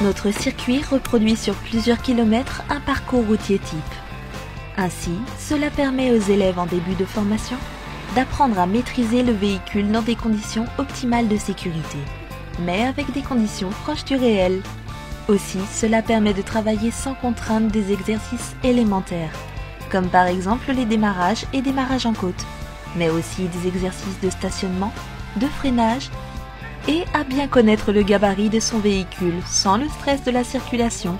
Notre circuit reproduit sur plusieurs kilomètres un parcours routier type. Ainsi, cela permet aux élèves en début de formation d'apprendre à maîtriser le véhicule dans des conditions optimales de sécurité, mais avec des conditions proches du réel. Aussi, cela permet de travailler sans contrainte des exercices élémentaires, comme par exemple les démarrages et démarrages en côte, mais aussi des exercices de stationnement, de freinage et à bien connaître le gabarit de son véhicule sans le stress de la circulation